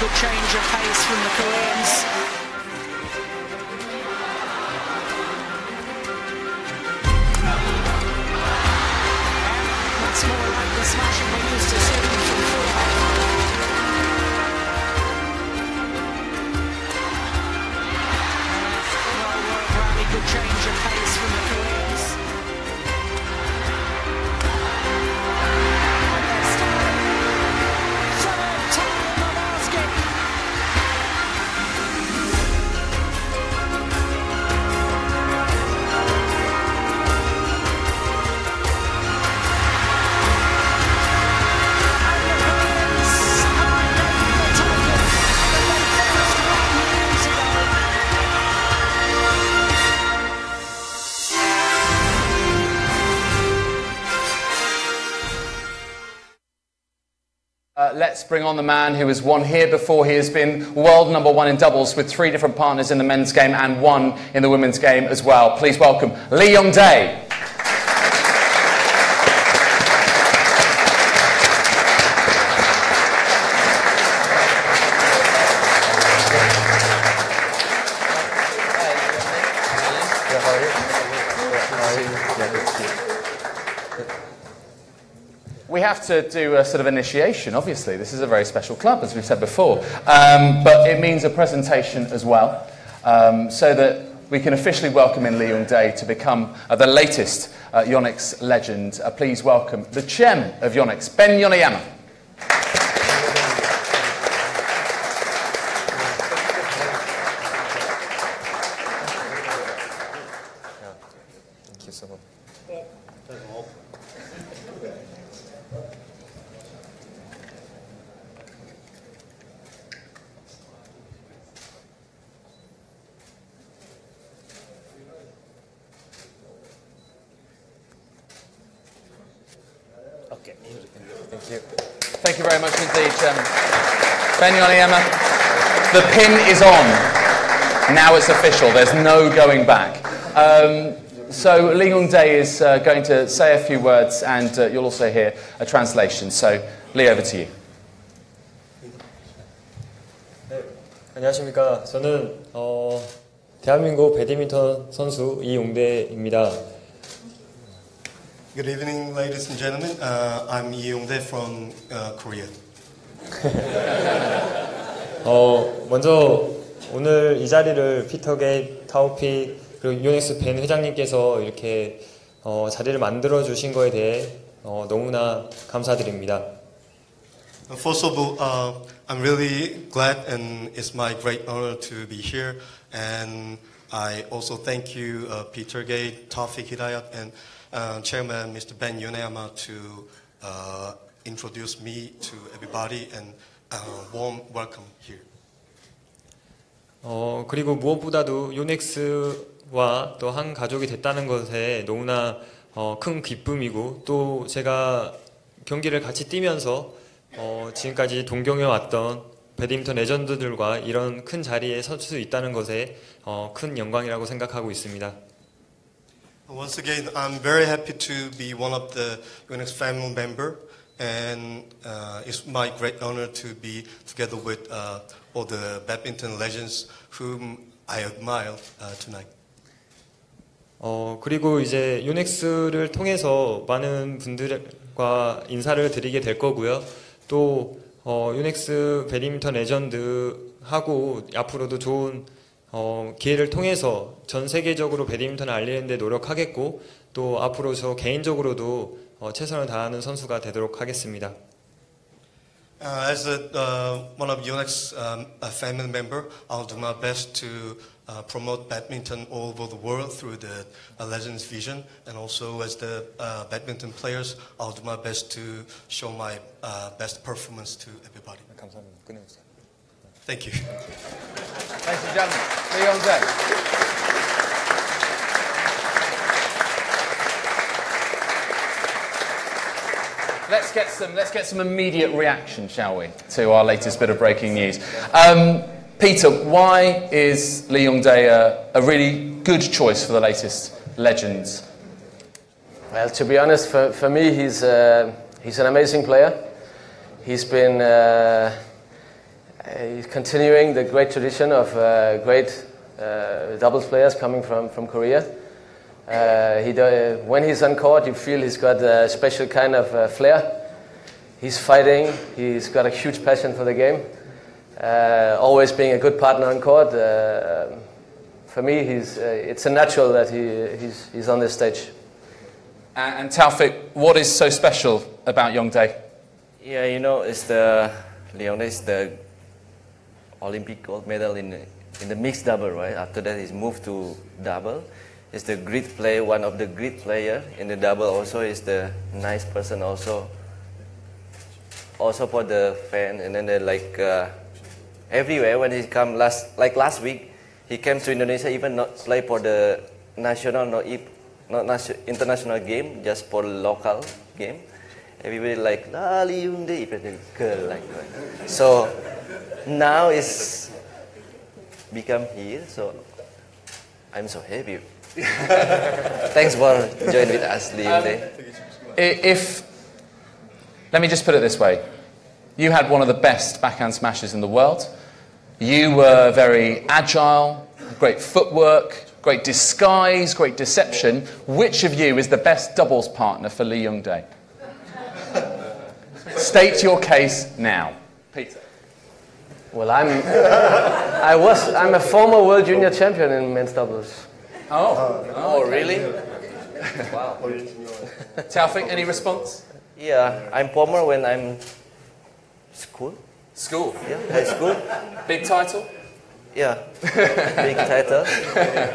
good change of pace from the Koreans. Bring on the man who has won here before. He has been world number one in doubles with three different partners in the men's game and one in the women's game as well. Please welcome Lee Yong Dae. Have to do a sort of initiation, obviously. This is a very special club, as we've said before. Um, but it means a presentation as well, um, so that we can officially welcome in Lee Yong Dae to become uh, the latest uh, Yonex legend. Uh, please welcome the chairman of Yonex, Ben Yoneyama. get Thank you. Thank you very much indeed, um, Ben Yoneyama. The pin is on. Now it's official. There's no going back. Um, so Lee Yong Dae is uh, going to say a few words, and uh, you'll also hear a translation. So, Lee, over to you. 네, 안녕하십니까. 저는 어, 대한민국 배드민턴 선수 이용대입니다. Good evening, ladies and gentlemen. Uh, I'm Lee Yong-dae from uh, Korea. 어, 먼저 오늘 이 자리를 피터 게이트, 타오피 그리고 유넥스 벤 회장님께서 이렇게 어, 자리를 만들어 주신 거에 대해 어, 너무나 감사드립니다. First of all, uh, I'm really glad and it's my great honor to be here. And I also thank you, uh, Peter Gate, Tawfiq Hidayat, and uh, Chairman Mr. Ben Yoneyama to uh, introduce me to everybody and uh, warm welcome here. 어, 그리고 무엇보다도 요넥스와 또 한 가족이 됐다는 것에 너무나 어, 큰 기쁨이고 또 제가 경기를 같이 뛰면서 어, 지금까지 동경해 왔던 배드민턴 레전드들과 이런 큰 자리에 설 수 있다는 것에 어, 큰 영광이라고 생각하고 있습니다. Once again, I'm very happy to be one of the UNX family member, and uh, it's my great honor to be together with uh, all the badminton legends whom I admire uh, tonight. 어, 그리고 이제 요넥스를 통해서 많은 분들과 인사를 드리게 될 거고요. 또 어, 요넥스 배드민턴 레전드하고 앞으로도 좋은 어, 기회를 통해서 전 세계적으로 배드민턴을 알리는 데 노력하겠고 또 앞으로 저 개인적으로도 어, 최선을 다하는 선수가 되도록 하겠습니다. Uh, as a, uh, one of UNX um, a family member, I'll do my best to uh, promote badminton all over the world through the uh, Legends Vision, and also as the uh, badminton players, I'll do my best to show my uh, best performance to everybody. 감사합니다. 끝내주세요. Thank you. Ladies and gentlemen, Lee Yong Dae. Let's get some. Let's get some immediate reaction, shall we, to our latest bit of breaking news. Um, Peter, why is Lee Yong Dae a, a really good choice for the latest legends? Well, to be honest, for, for me, he's, uh, he's an amazing player. He's been, uh, he's continuing the great tradition of uh, great uh, doubles players coming from, from Korea. Uh, he do, when he's on court, you feel he's got a special kind of uh, flair. He's fighting. He's got a huge passion for the game. Uh, always being a good partner on court. Uh, for me, he's, uh, it's a natural that he, he's, he's on this stage. And, and Taufik, what is so special about Yongdae? Yeah, you know, it's the Leon is the Olympic gold medal in in the mixed double, right? After that, he's moved to double. He's the great player, one of the great player in the double. Also, is the nice person. Also, also for the fan, and then they like uh, everywhere when he come last, like last week, he came to Indonesia even not play for the national, not not nation, international game, just for local game. Everybody like La Liunde, even the girl like. So now it's become here. So I'm so happy. Thanks for joining with us, Liunde. I- If, let me just put it this way you had one of the best backhand smashes in the world. You were very agile, great footwork, great disguise, great deception. Which of you is the best doubles partner for Lee Yongdae? State your case now. Peter. Well, I'm, I was, I'm a former world junior champion in men's doubles. Oh, Oh, oh really? Wow. Taufik, any response? Yeah, I'm former when I'm school. School. Yeah, high school. Big title? Yeah, big title.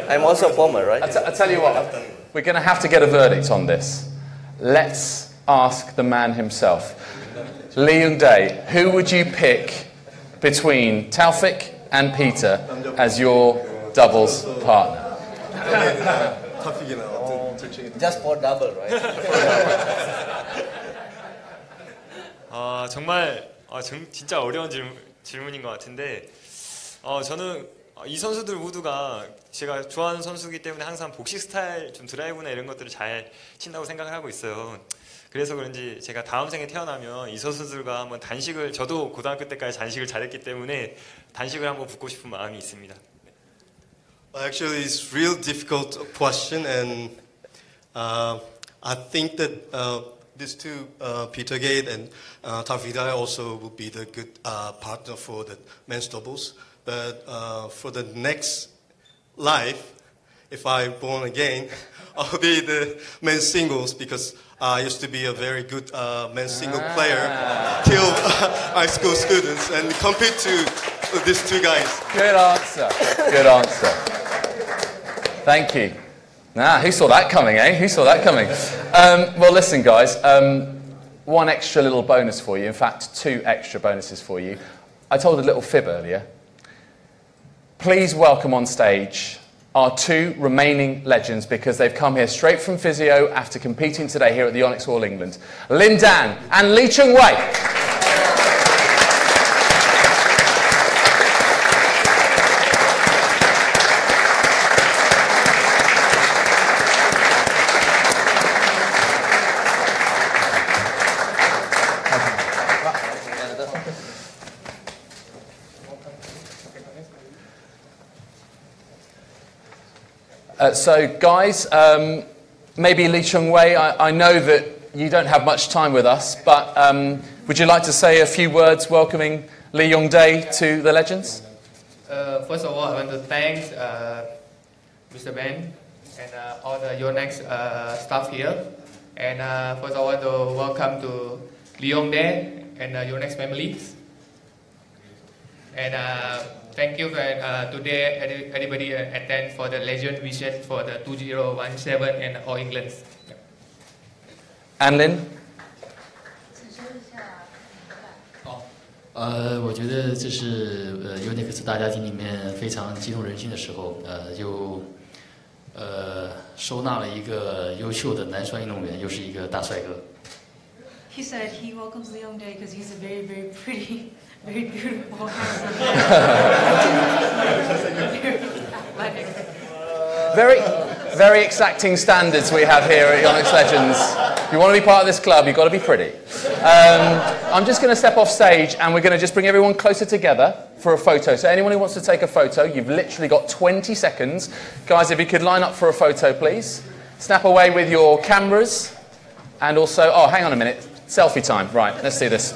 I'm also former, right? I, t- I tell you what, we're going to have to get a verdict on this. Let's ask the man himself. Lee Yong-dae, who would you pick between Taufik and Peter as your doubles partner? Just for double, right? 아 정말 아, 정- 진짜 어려운 질문, 질문인 것 같은데 어, 저는 이 선수들 모두가 제가 좋아하는 선수이기 때문에 항상 복식 스타일 좀 드라이브나 이런 것들을 잘 친다고 생각을 하고 있어요. 그래서 그런지 제가 다음 생에 태어나면 이 선수들과 한번 단식을 저도 고등학교 때까지 단식을 잘했기 때문에 단식을 한번 붙고 싶은 마음이 있습니다. Actually, it's real difficult question, and uh, I think that uh, these two, uh, Peter Gate and uh, Tavida, also will be the good uh, partner for the men's doubles. But uh, for the next life, if I'm born again, I'll be the men's singles because I used to be a very good uh, men's single player till high school students and compete to these two guys. Good answer. Good answer. Thank you. Nah, who saw that coming, eh? Who saw that coming? Um, well, listen, guys. Um, one extra little bonus for you. In fact, two extra bonuses for you. I told a little fib earlier. Please welcome on stage our two remaining legends because they've come here straight from physio after competing today here at the Yonex All England. Lin Dan and Lee Chong Wei. Uh, so, guys, um, maybe Lee Chong Wei, I, I know that you don't have much time with us, but um, would you like to say a few words welcoming Lee Yong Dae to the Legends? Uh, first of all, I want to thank uh, Mr. Ben and uh, all the Yonex uh, staff here. And first of all, I want to welcome to Leon Day and uh, Yonex families. And thank you for uh, today, every- everybody uh, attend for the Legend Vision for the 2017 and All England. And Lin? 呃，我觉得这是呃 Unix 大家庭里面非常激动人心的时候，呃，又呃收纳了一个优秀的男双运动员，又是一个大帅哥。He said he welcomes Leon Day because he's a very, very pretty, very beautiful, very. Very, very exacting standards we have here at Yonex Legends. If you want to be part of this club, you've got to be pretty. Um, I'm just going to step off stage and we're going to just bring everyone closer together for a photo. So, anyone who wants to take a photo, you've literally got 20 seconds. Guys, if you could line up for a photo, please. Snap away with your cameras. And also, oh, hang on a minute. Selfie time. Right, let's do this.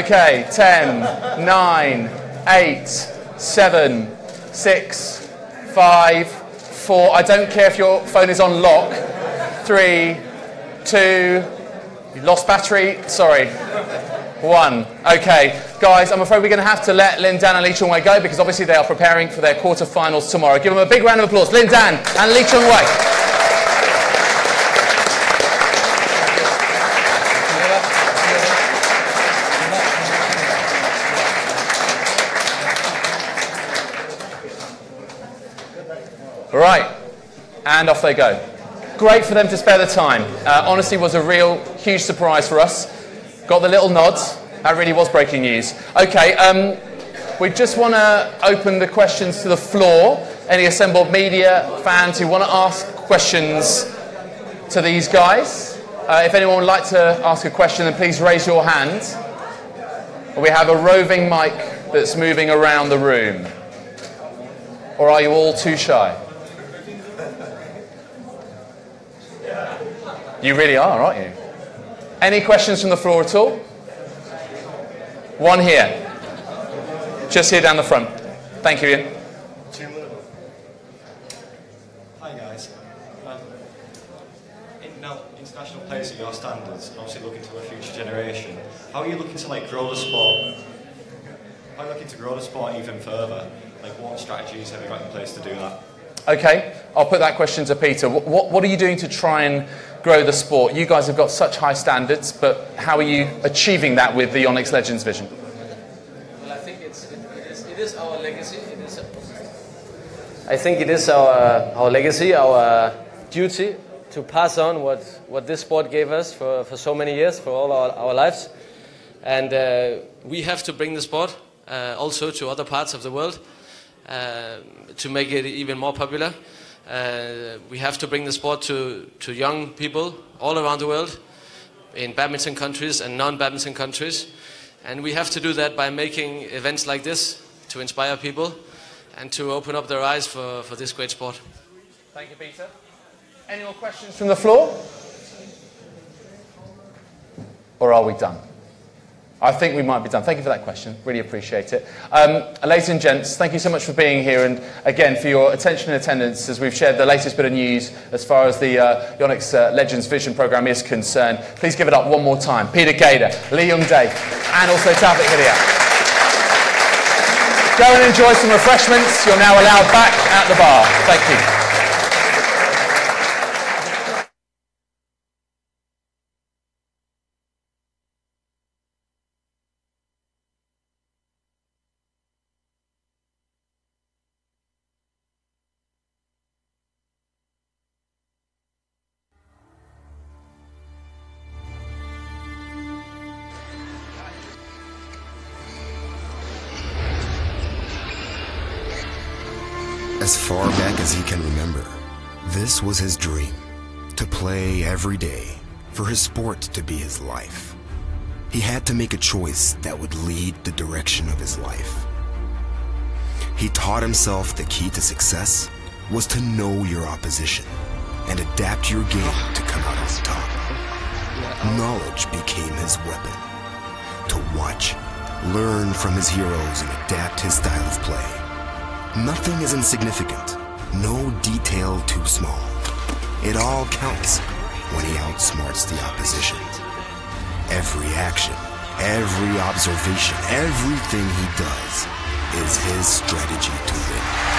Okay, 10, 9, 8, 7, 6, 5, 4. I don't care if your phone is on lock. 3, 2, you lost battery. Sorry. 1. Okay, guys, I'm afraid we're going to have to let Lin Dan and Lee Chong Wei go because obviously they are preparing for their quarterfinals tomorrow. Give them a big round of applause. Lin Dan and Lee Chong Wei. Right, and off they go. Great for them to spare the time. Uh, honestly, was a real huge surprise for us. Got the little nods. That really was breaking news. Okay, um, we just want to open the questions to the floor. Any assembled media fans who want to ask questions to these guys? Uh, if anyone would like to ask a question, then please raise your hand. We have a roving mic that's moving around the room. Or are you all too shy? You really are, aren't you? Any questions from the floor at all? One here. Just here down the front. Thank you, Ian. Hi guys. Um, in, now, international players at your standards, obviously looking to a future generation, how are you looking to like grow the sport? How are you looking to grow the sport even further? Like what strategies have you got in place to do that? Okay, I'll put that question to Peter. What, what, what are you doing to try and grow the sport? You guys have got such high standards, but how are you achieving that with the Yonex Legends vision? Well, I think it's, it, is, it is our legacy. It is I think it is our, our legacy, our duty to pass on what, what this sport gave us for, for so many years, for all our, our lives. And uh, we have to bring the sport uh, also to other parts of the world uh, to make it even more popular. Uh, we have to bring the sport to, to young people all around the world, in badminton countries and non-badminton countries. And we have to do that by making events like this to inspire people and to open up their eyes for, for this great sport. Thank you, Peter. Any more questions from the floor? Or are we done? I think we might be done. Thank you for that question. Really appreciate it. Um, ladies and gents, thank you so much for being here and again for your attention and attendance as we've shared the latest bit of news as far as the uh, Yonex uh, Legends Vision Programme is concerned. Please give it up one more time. Peter Gade, Lee Yong Dae, and also Taufik Hidayat. Go and enjoy some refreshments. You're now allowed back at the bar. Thank you. As far back as he can remember, this was his dream to play every day, for his sport to be his life. He had to make a choice that would lead the direction of his life. He taught himself the key to success was to know your opposition and adapt your game to come out on top. Knowledge became his weapon. To watch, learn from his heroes and adapt his style of play. Nothing is insignificant, no detail too small. It all counts when he outsmarts the opposition. Every action, every observation, everything he does is his strategy to win.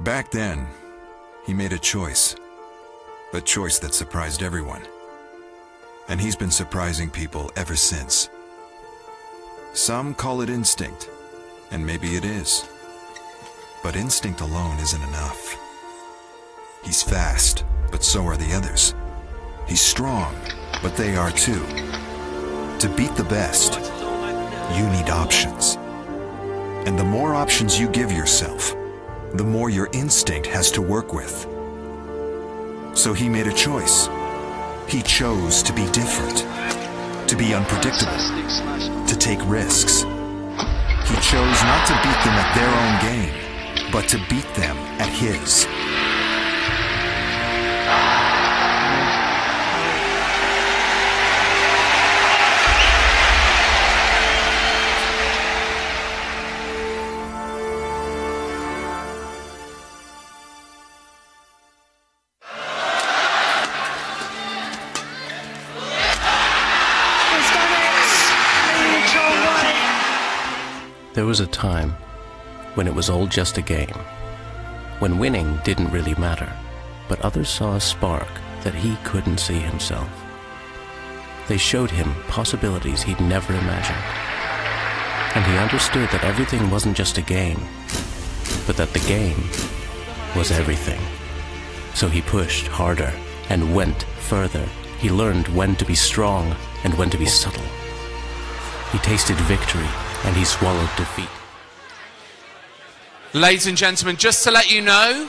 Back then, he made a choice. A choice that surprised everyone. And he's been surprising people ever since. Some call it instinct, and maybe it is. But instinct alone isn't enough. He's fast, but so are the others. He's strong, but they are too. To beat the best, you need options. And the more options you give yourself, the more your instinct has to work with. So he made a choice. He chose to be different, to be unpredictable, to take risks. He chose not to beat them at their own game, but to beat them at his. There was a time when it was all just a game, when winning didn't really matter, but others saw a spark that he couldn't see himself. They showed him possibilities he'd never imagined. And he understood that everything wasn't just a game, but that the game was everything. So he pushed harder and went further. He learned when to be strong and when to be subtle. He tasted victory and he swallowed defeat. Ladies and gentlemen, just to let you know,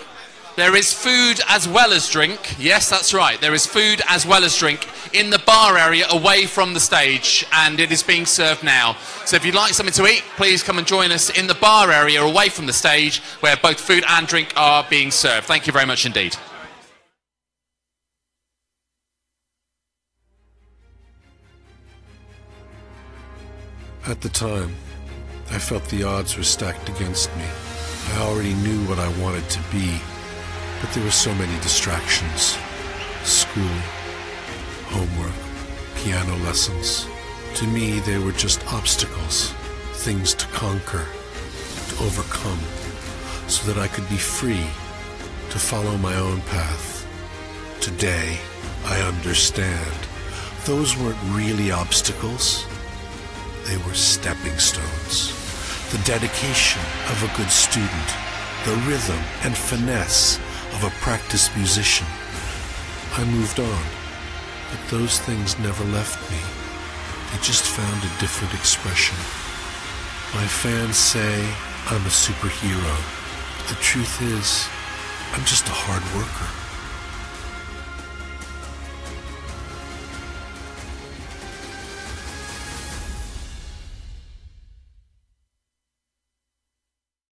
there is food as well as drink. Yes, that's right. There is food as well as drink in the bar area away from the stage, and it is being served now. So if you'd like something to eat, please come and join us in the bar area away from the stage where both food and drink are being served. Thank you very much indeed. At the time, I felt the odds were stacked against me. I already knew what I wanted to be, but there were so many distractions. School, homework, piano lessons. To me, they were just obstacles, things to conquer, to overcome, so that I could be free to follow my own path. Today, I understand. Those weren't really obstacles. They were stepping stones. The dedication of a good student, the rhythm and finesse of a practiced musician. I moved on, but those things never left me. They just found a different expression. My fans say I'm a superhero, but the truth is, I'm just a hard worker.